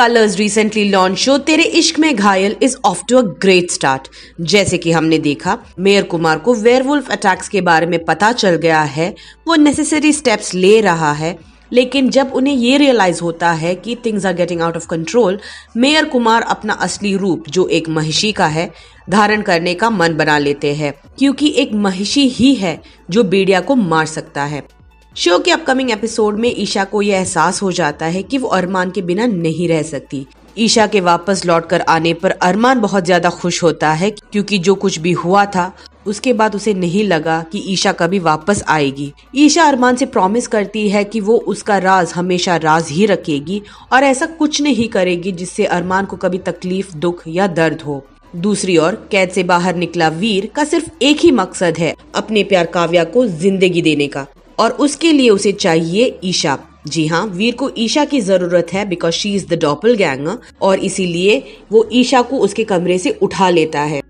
Colours recently launch show Tere Ishq Mein Ghayal is off to a great start जैसे कि हमने देखा, mayor Kumar को वेयरवुल्फ अटैक्स के बारे में पता चल गया है, वो नेसेसरी स्टेप्स ले रहा है, लेकिन जब उन्हें ये रियलाइज़ होता है कि things are getting out of control mayor Kumar अपना असली रूप, जो एक महिषी का है, धारण करने का मन बना लेते हैं, क्योंकि एक महिषी ही है जो बेडिया को मार सकता है। शो के अपकमिंग एपिसोड में ईशा को यह एहसास हो जाता है कि वो अरमान के बिना नहीं रह सकती। ईशा के वापस लौटकर आने पर अरमान बहुत ज़्यादा खुश होता है क्योंकि जो कुछ भी हुआ था, उसके बाद उसे नहीं लगा कि ईशा कभी वापस आएगी। ईशा अरमान से प्रॉमिस करती है कि वो उसका राज हमेशा राज ही रखेगी और ऐसा कुछ नहीं करेगी जिससे अरमान को कभी तकलीफ़, दुख या दर्द हो। दूसरी ओर, कैद से बाहर निकला वीर का सिर्फ़ एक ही मकसद है, अपने प्यार काव्या को ज़िंदगी देने का। और उसके लिए उसे चाहिए ईशा। जी हाँ वीर को ईशा की ज़रूरत है because she is the doppelganger और इसीलिए वो ईशा को उसके कमरे से उठा लेता है।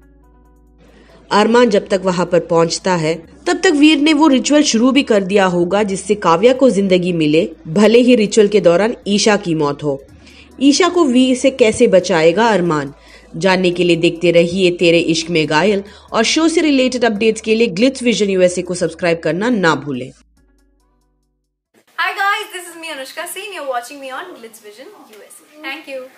अरमान जब तक वहाँ पर पहुँचता है, तब तक वीर ने वो रिचुअल शुरू भी कर दिया होगा जिससे काव्या को ज़िंदगी मिले, भले ही रिचुअल के दौरान ईशा की मौत हो। ईशा को वीर से कैसे बचाएगा अरमान? जानने के लिए देखते रहिए तेरे इश्क में गायल और शो से रिलेटेड अपडेट्स के लिए ग्लिट्स विजन यूएसए को सब्सक्राइब करना ना भूलें। This is me Anushka Singh. You're watching me on Glitz Vision USA. Thank you.